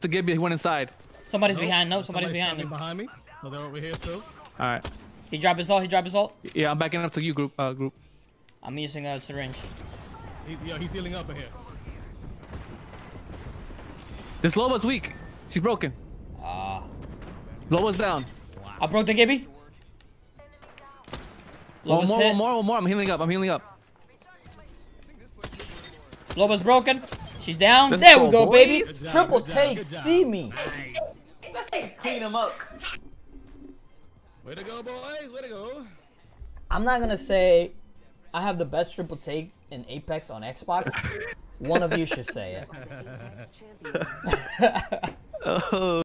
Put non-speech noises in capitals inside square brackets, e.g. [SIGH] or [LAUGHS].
to Gibby. He went inside. Somebody's Nope. behind. No, somebody's Somebody's behind shouting him. behind me. Oh, they're over here too. All right. He dropped his ult. He dropped his ult. Yeah, I'm backing up to you, group. Uh, group. I'm using a syringe. He, yo, he's healing up in here. This Loba's weak. She's broken. Ah. Loba's down. I broke the Gibby. One more, hit. one more, one more. I'm healing up. I'm healing up. Loba's broken. She's down. Let's there we go, go, baby. Good Triple good job, take. good job. See me. Clean him up. Way to go, boys. Way to go. I'm not gonna say I have the best triple take in Apex on Xbox. One of you should say it. [LAUGHS] Oh.